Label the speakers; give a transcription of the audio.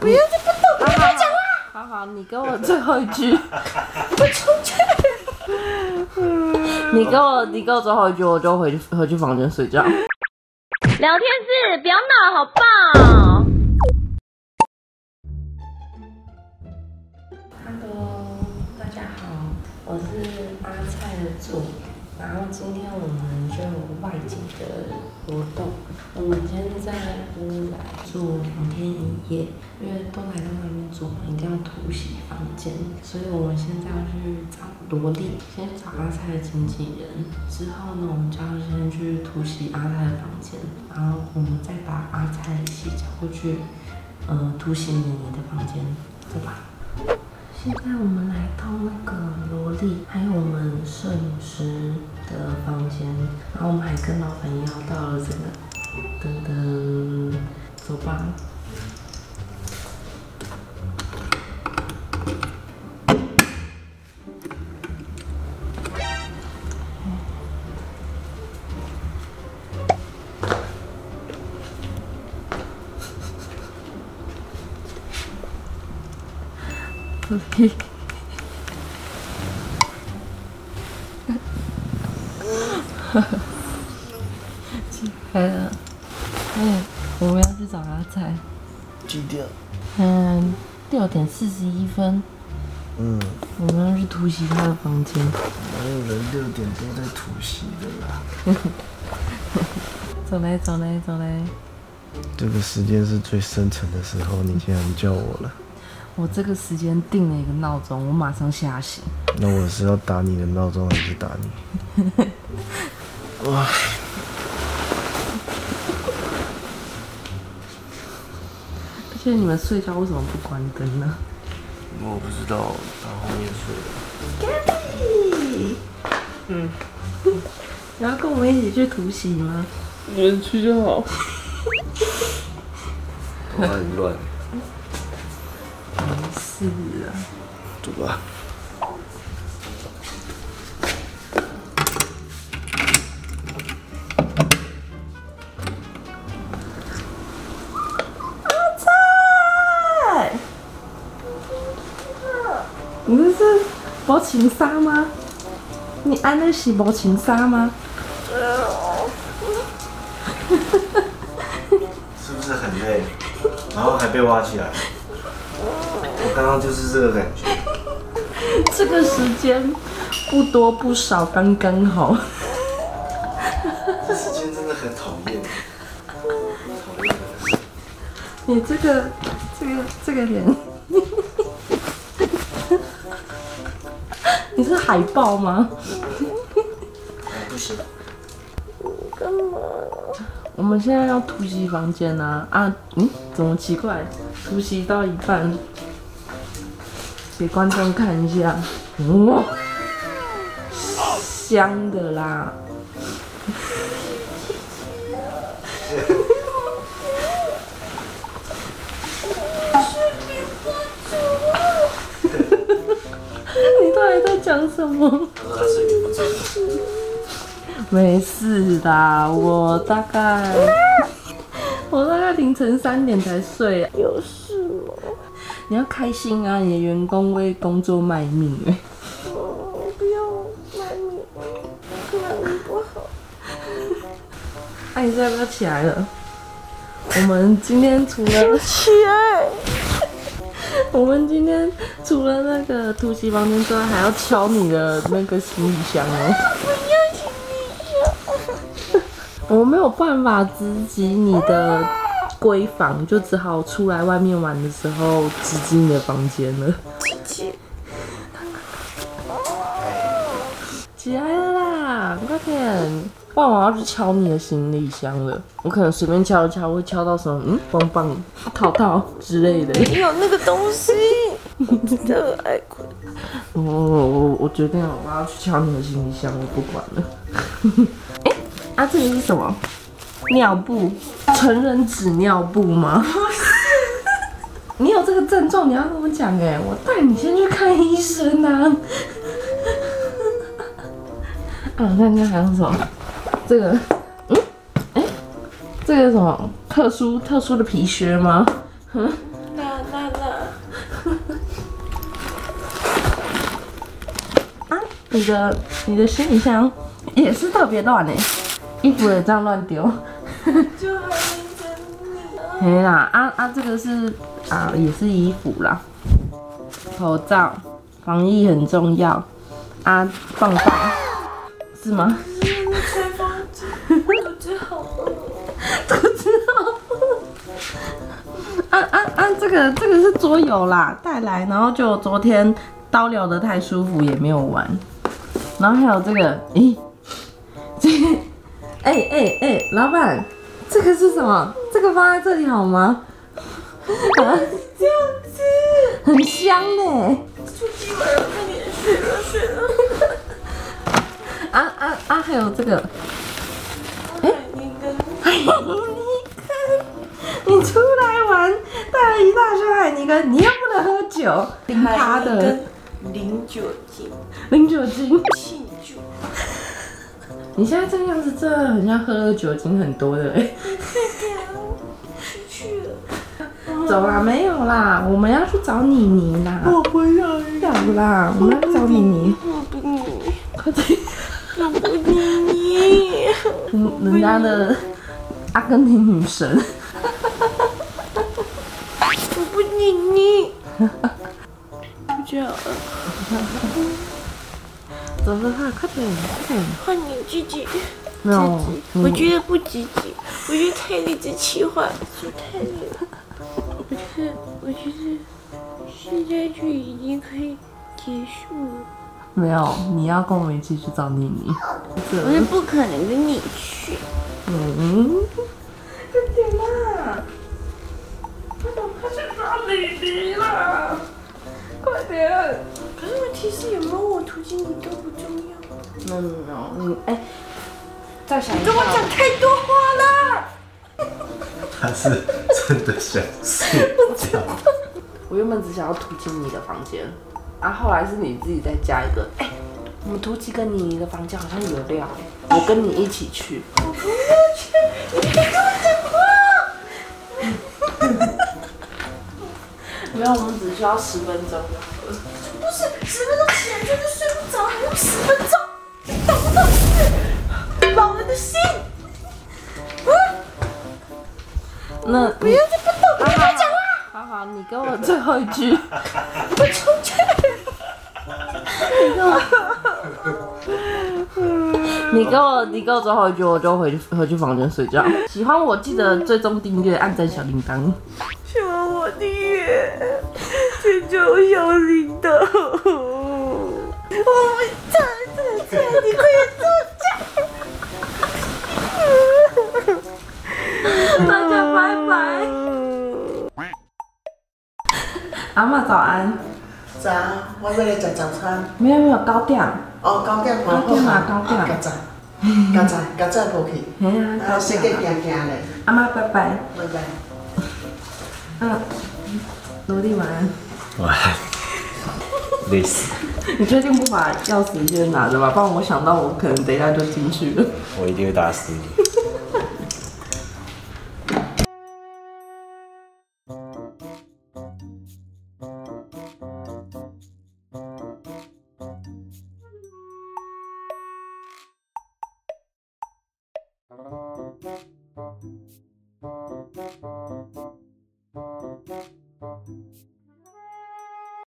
Speaker 1: 不要这么动，不要讲话。
Speaker 2: 好好，你给我最后一句。
Speaker 1: 我出去。
Speaker 2: 你给我，你给我最后一句，我就回去回去房间睡觉。
Speaker 1: 聊天室，不要闹，好棒。
Speaker 2: Hello，大家好，我是阿菜的助理。然后今天我们就有外景的活动，我们今天在乌来住两天一夜，因为都来到外面住嘛，一定要突袭房间，所以我们现在要去找萝莉，先找阿菜的经纪人，之后呢，我们就要先去突袭阿菜的房间，然后我们再把阿菜一起找过去，呃，突袭妮妮的房间，对吧？现在我们来到那个萝莉，还有我们摄影师的房间，然后我们还跟老板要到了这个，噔噔，走吧。起来了，哎，我们要去找阿菜。
Speaker 3: 几点？
Speaker 2: 嗯，六点四十一分，
Speaker 3: 嗯，
Speaker 2: 我们要去突袭他的房间。
Speaker 3: 没有人六点多在突袭的啦？
Speaker 2: 走来，走来，走来！
Speaker 3: 这个时间是最深沉的时候，你竟然叫我了。
Speaker 2: 我这个时间定了一个闹钟，我马上吓醒。
Speaker 3: 那我是要打你的闹钟，还是打你？哇！
Speaker 2: 而且你们睡觉为什么不关灯呢？
Speaker 3: 我不知道，到后面睡的。
Speaker 2: 嗯，你要跟我们一起去突袭吗？
Speaker 3: 你们去就好。头发很乱，
Speaker 2: 没事啊。
Speaker 3: 走吧。
Speaker 2: 菜，你这是薄情杀吗？你安的是薄情杀吗？
Speaker 3: 是不是很累？然后还被挖起来。我刚刚就是这个感觉。
Speaker 2: 这个时间不多不少，刚刚好。
Speaker 3: 这时间真的很讨厌。讨厌的
Speaker 2: 你这个这个这个脸，你是海豹吗？
Speaker 3: 哎不行。
Speaker 2: 我们现在要突袭房间啊啊！嗯，怎么奇怪？突袭到一半，给观众看一下，哇，香的啦！你到底在讲什么？没事的，我大概我大概凌晨三点才睡、啊。
Speaker 1: 有事吗？
Speaker 2: 你要开心啊！你的员工为工作卖命哎、
Speaker 1: 我不要卖命，卖命不好。
Speaker 2: 那、你现在要不要起来了？我们今天除了
Speaker 1: 起来。
Speaker 2: 我们今天除了那个突袭房间之外，还要敲你的那个行李箱哦。
Speaker 1: 不要行李箱。
Speaker 2: 我没有办法直击你的闺房，就只好出来外面玩的时候直击你的房间了。
Speaker 1: 起
Speaker 2: 起来了啦，快点！不然我要去敲你的行李箱了。我可能随便敲一敲，会敲到什么嗯棒棒、套套之类的。
Speaker 1: 没有那个东西，你真的很爱困。
Speaker 2: 我我我我决定了，我要去敲你的行李箱，我不管了。哎、啊，这个是什么？尿布，成人纸尿布吗？你有这个症状，你要跟我讲哎，我带你先去看医生啊。啊，那那还有什么？这个，嗯，哎，这个什么特殊特殊的皮靴吗？
Speaker 1: 嗯，那那那，啊，
Speaker 2: 你的你的行李箱也是特别乱哎，衣服也这样乱丢。
Speaker 1: 就还没整理啊。
Speaker 2: 嘿啦，啊啊，这个是啊，也是衣服啦，口罩，防疫很重要啊，棒棒是吗？
Speaker 1: 开房间，我最好饿。
Speaker 2: 不知道。啊啊啊！这个这个是桌游啦，带来，然后就昨天刀聊的太舒服，也没有玩。然后还有这个，咦，这个，哎哎哎，老板，这个是什么？这个放在这里好吗？啊，
Speaker 1: 这样子，
Speaker 2: 很香呢。
Speaker 1: 出去玩，我快点睡了睡了。
Speaker 2: 啊啊啊！还有这个，
Speaker 1: 哎，你跟
Speaker 2: 海尼根，你出来玩带了一大箱海尼根，你又不能喝酒，零趴的
Speaker 1: 零酒精
Speaker 2: 零酒精。
Speaker 1: 庆祝。
Speaker 2: 你现在这个样子，真的很像喝了酒精很多的哎。走啦，没有啦，我们要去找妮妮啦。
Speaker 1: 我不要，
Speaker 2: 要啦，我们要找妮妮。
Speaker 1: 我不你，
Speaker 2: 快点，
Speaker 1: 我不你。
Speaker 2: 嗯人家的阿根廷女神。
Speaker 1: 我不妮妮。不这样了，
Speaker 2: 走了快，快点，快点。
Speaker 1: 换你自己。
Speaker 2: 没有，
Speaker 1: 我觉得不积极，我觉得太理直气话，说太累了。我觉得，我觉得现在就已经可以结束了。
Speaker 2: 没有，你要跟我们一起去找妮妮。
Speaker 1: 我是不可能跟你去。
Speaker 2: 嗯，快点啦！快点，快去找妮妮啦！快点！
Speaker 1: 可是问题是有没有我途径你都不重要。
Speaker 2: 没有没有，你哎，再想一
Speaker 1: 跟我
Speaker 2: 下
Speaker 1: 讲太多话了。
Speaker 3: 他是真的想睡觉。
Speaker 2: 我原本只想要涂进你的房间，啊，后来是你自己再加一个。哎、我们涂几个妮妮的房间好像有料哎，我跟你一起去。
Speaker 1: 我不要去，你别跟我讲话。
Speaker 2: 没有，我们只需要十分钟。
Speaker 1: 十分钟前就是睡不着，还用十分钟？你懂不懂事？老人的心。啊！
Speaker 2: 那
Speaker 1: 不要再不懂，不要再讲话。
Speaker 2: 好好，你跟我最后一句。
Speaker 1: 我出去。
Speaker 2: 你跟我，你跟我最后一句，我就回去回去房间睡觉。喜欢我记得最终订阅，按赞小铃铛。
Speaker 1: 喜欢我订阅，追踪小铃铛。我们在在在，你快点坐下。
Speaker 2: 大家拜拜。阿妈早安。
Speaker 4: 早，我要来吃早餐。
Speaker 2: 没有没有高调。
Speaker 4: 哦，九点半
Speaker 2: 九点嘛九点
Speaker 4: 较早，较早，较早无去。
Speaker 2: 嘿啊，
Speaker 4: 啊，小计行行嘞，
Speaker 2: 阿妈拜拜。
Speaker 4: 拜拜。
Speaker 2: 嗯，努力晚安。
Speaker 3: 哇，累死！
Speaker 2: 你确定不把钥匙先拿着吧？不然我想到我可能等一下就进去了。
Speaker 3: 我一定会打死你。